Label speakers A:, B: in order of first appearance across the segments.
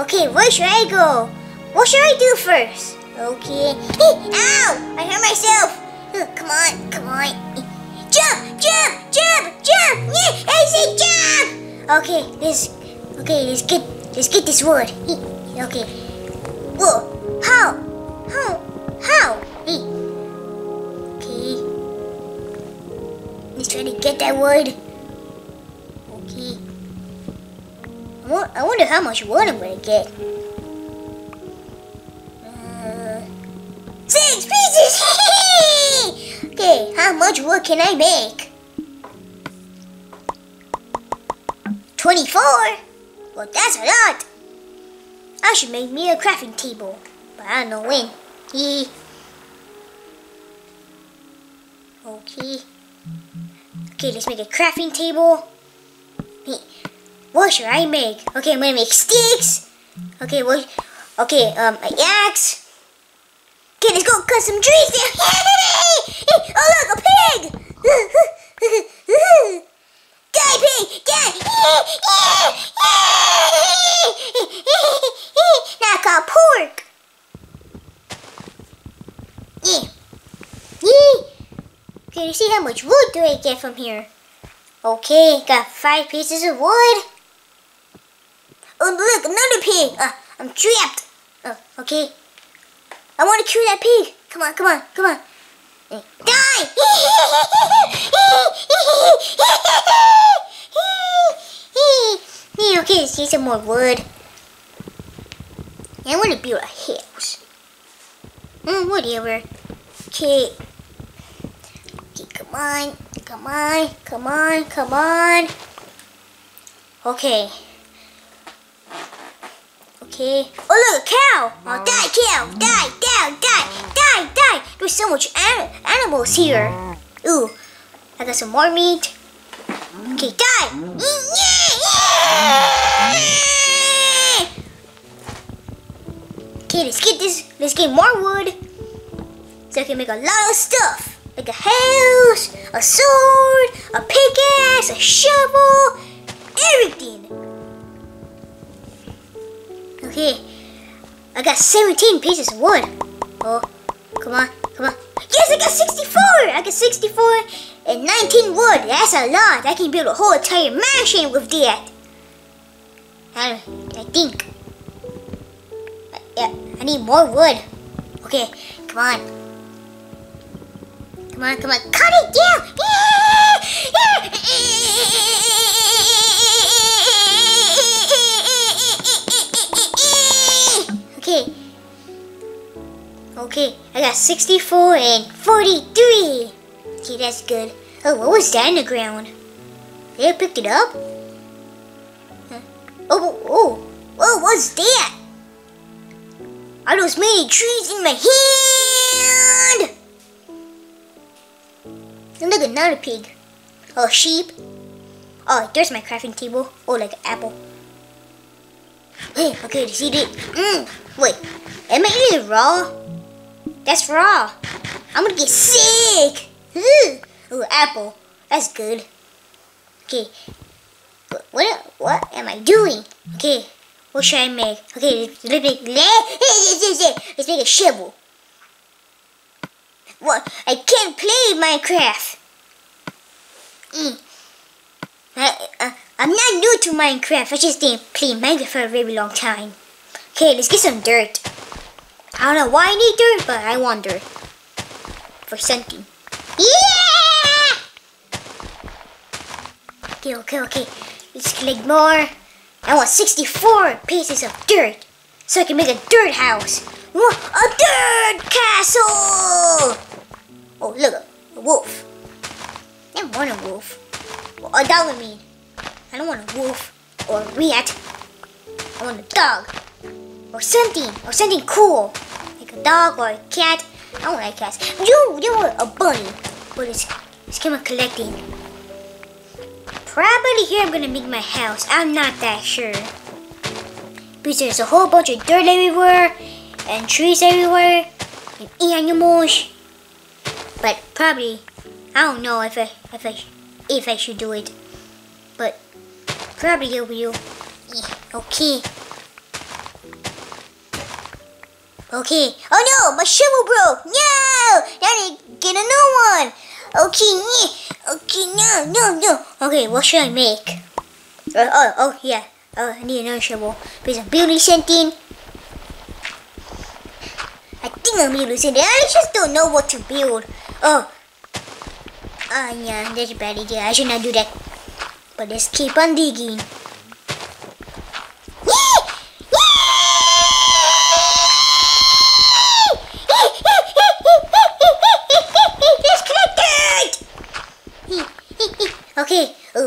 A: Okay, where should I go? What should I do first? Okay. Ow! I hurt myself. Come on, come on. Jump, jump, jump, jump! Yeah, I say jump! Okay, this. Okay, let's get let's get this wood. Okay. Whoa! How? How? How? Okay. Let's try to get that wood. Okay. I wonder how much wood I'm gonna get. Uh, six pieces! okay, how much wood can I make? 24? Well, that's a lot. I should make me a crafting table, but I don't know when. Yeah. Okay. Okay, let's make a crafting table. What should I make? Okay, I'm gonna make sticks. Okay, what? Okay, um, an axe. Okay, let's go cut some trees. oh look, a pig! Die, pig! Die! now I got pork. Yeah. Yeah. Okay, you see how much wood do I get from here? Okay, got five pieces of wood. Oh, look, another pig. Uh, I'm trapped. Oh, okay. I want to kill that pig. Come on, come on, come on. Die! okay, let's some more wood. I want to build a house. Mm, whatever. Okay. Okay, come on. Come on, come on, come on. Okay. Okay. Oh, look, a cow. Oh, die, mm. cow. Die, die, die, die, die. There's so much an animals here. Ooh, I got some more meat. Okay, die. Okay, let's get this. Let's get more wood. So I can make a lot of stuff. Like a house, a sword, a pickaxe, a shovel, everything. Okay, I got 17 pieces of wood. Oh, come on, come on. Yes, I got 64! I got 64 and 19 wood. That's a lot. I can build a whole entire mansion with that. I, I think. Yeah, I need more wood. Okay, come on. Come on, come on. Cut it down! Okay. Okay, I got 64 and 43. Okay, that's good. Oh, what was that in the ground? Did I pick it up? Huh? Oh, oh, oh, what's that? Are those many trees in my hand? And look, another pig. Oh, sheep. Oh, there's my crafting table. Oh, like an apple. Hey, okay, see it. Mmm. Wait, am I eating raw? That's raw. I'm gonna get sick. Ooh, apple. That's good. Okay. What what am I doing? Okay. What should I make? Okay, let's make let's make a shovel. What? I can't play Minecraft. Mm. I, uh, I'm not new to Minecraft. I just didn't play Minecraft for a very long time. Okay, let's get some dirt. I don't know why I need dirt, but I want dirt. For something. Yeah! Okay, okay, okay. Let's collect more. I want 64 pieces of dirt. So I can make a dirt house. A dirt castle! Oh, look, a wolf. I don't want a wolf. Well, a dog, mean. I don't want a wolf or a rat. I want a dog. Or something. Or something cool. Like a dog or a cat. I don't like cats. You, you want a bunny. But it's, it's kind of collecting. Probably here I'm gonna make my house. I'm not that sure. Because there's a whole bunch of dirt everywhere. And trees everywhere. And animals. But probably, I don't know if I if I if I should do it. But probably it will. Yeah, okay. Okay. Oh no, my shovel broke. No! Now I get a new one. Okay, yeah. Okay, no, no, no. Okay, what should I make? Uh, oh, oh, yeah. Oh, I need another shovel. Because I'm building something. I think I'm building something. I just don't know what to build. Oh. Ah, yeah, that's a bad idea. I should not do that. But let's keep on digging.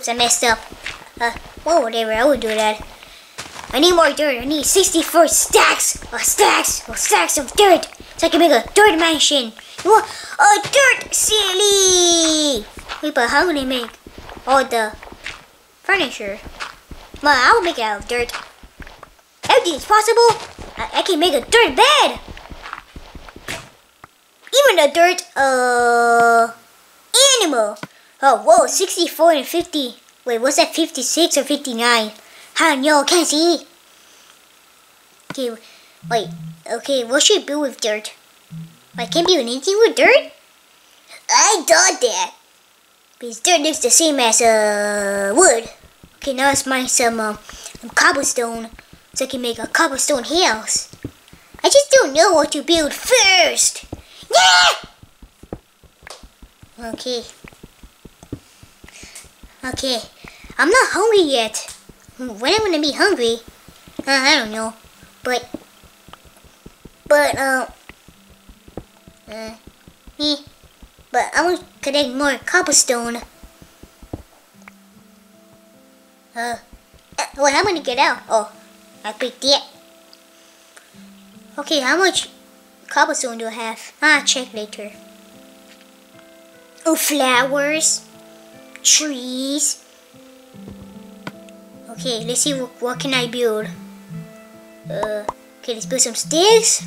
A: Oops, I messed up. Uh, well, whatever, I will do that. I need more dirt. I need 64 stacks of stacks of stacks of dirt so I can make a dirt mansion. What? A dirt city! Wait, but how can I make all the furniture? Well, I will make it out of dirt. Everything is possible. I, I can make a dirt bed. Even a dirt, uh, animal. Oh, whoa, 64 and 50. Wait, what's that, 56 or 59? How no, can't see. Okay, wait, okay, what should I build with dirt? I can't build anything with dirt? I thought that. Because dirt looks the same as uh, wood. Okay, now let's mine some um, cobblestone so I can make a cobblestone house. I just don't know what to build first. Yeah! Okay. Okay, I'm not hungry yet. When I'm gonna be hungry, uh, I don't know. But, but, uh, uh, me, but I want to collect more cobblestone. Uh, uh, well, I'm gonna get out. Oh, I picked it. Okay, how much cobblestone do I have? Ah, check later. Oh, flowers trees. Okay, let's see what, what can I build. Uh, okay, let's build some sticks.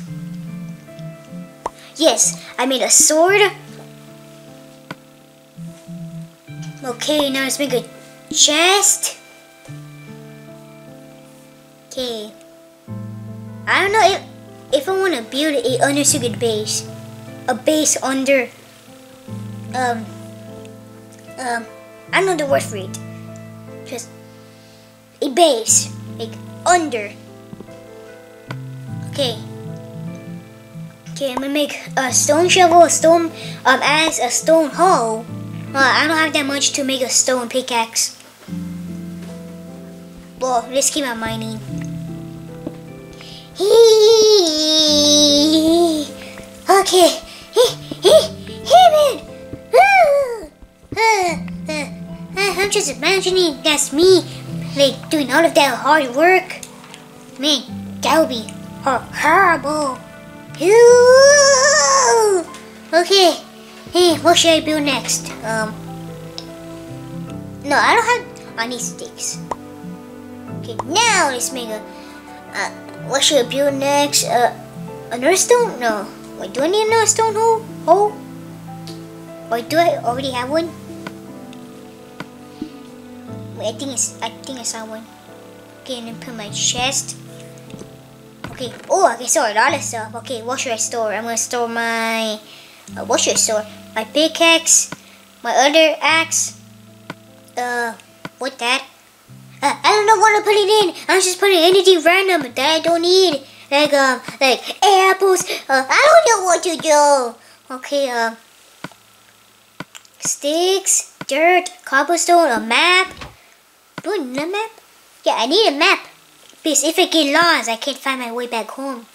A: Yes, I made a sword. Okay, now let's make a chest. Okay. I don't know if if I want to build a under secret base, a base under um um I know the word for it. Just a base, like under. Okay. Okay, I'm gonna make a stone shovel, a stone um as a stone hoe. Well, I don't have that much to make a stone pickaxe. Well, let's keep on mining. Okay. Just imagining that's me, like doing all of that hard work. Man, that would be horrible. Okay, hey, what should I build next? Um, no, I don't have any sticks. Okay, now let's make a. Uh, what should I build next? Uh, another stone? No. Wait, do I need another stone hole? Hole? Wait, do I already have one? I think it's I think I saw one. Okay, and then put my chest. Okay. Oh, I can store a lot of stuff. Okay, what should I store? I'm gonna store my. Uh, what should I store? My pickaxe, my other axe. Uh, what that? Uh, I don't know what to put it in. I'm just putting anything random that I don't need. Like um, like apples. Uh, I don't know what to do. Okay. Um. Uh, sticks, dirt, cobblestone, a map. Do I need a map? Yeah, I need a map. Because if I get lost, I can't find my way back home.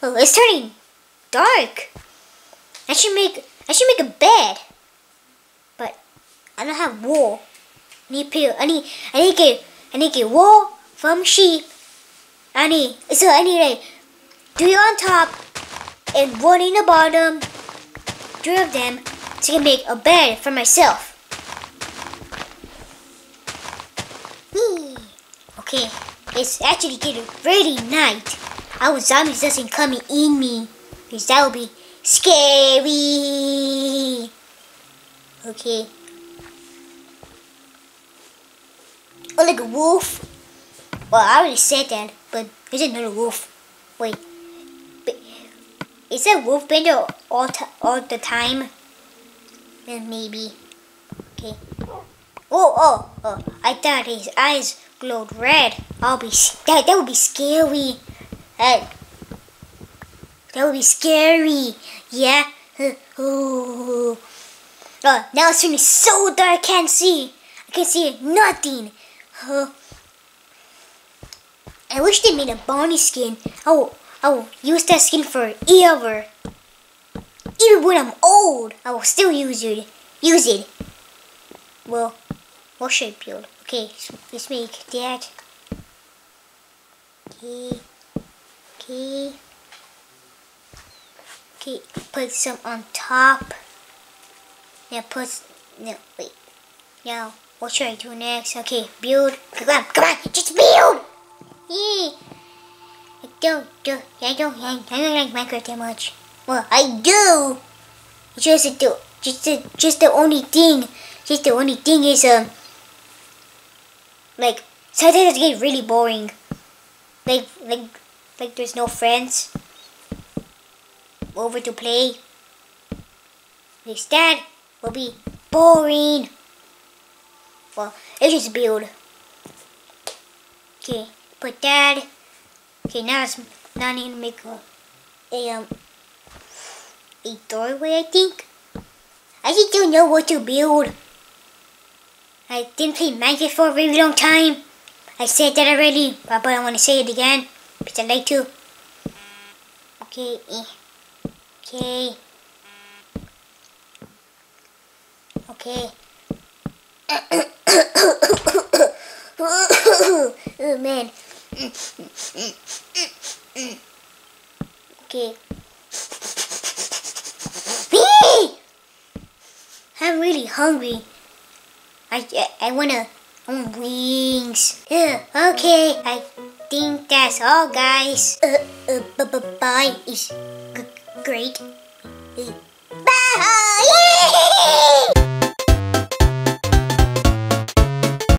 A: Oh, it's turning dark. I should make I should make a bed. But I don't have wool. I need peel. I need I need get I need get wool from sheep. I need so I need like three on top and one in the bottom, three of them, can make a bed for myself. Okay, it's actually getting really night. Our zombies doesn't come in me, because that would be scary. Okay. Oh, like a wolf. Well, I already said that, but is it not a wolf? Wait. Is that wolf been there all, all the time? Maybe. Okay. Oh, oh, oh. I thought his eyes glowed red. I'll be that. That would be scary. That, that would be scary. Yeah. Oh. Oh, now it's turning so dark. I can't see. I can't see nothing. Oh. I wish they made a Bonnie skin. Will, I will use that skin forever. Even when I'm old, I will still use it. Use it. Well, what should I build? Okay, let's make that. Okay. Okay. Okay, put some on top. Now put, no, wait. Now, what should I do next? Okay, build. Come on, come on, just build! Yeah. I don't, do, I don't, I don't like Minecraft that much. Well, I do. Just the, just the, just the only thing, just the only thing is um, like sometimes it get really boring. Like, like, like there's no friends over to play. That will be boring. Well, it's just build. Okay, put that. Okay, now it's now I need to make a, a um a doorway. I think. I just don't know what to build. I didn't play Minecraft for a very long time. I said that already, but I want to say it again because I like to. Okay. eh. Okay. Okay. oh man. Okay. I'm really hungry. I I wanna I want wings. Yeah, okay. I think that's all, guys. Uh, uh, bye is great.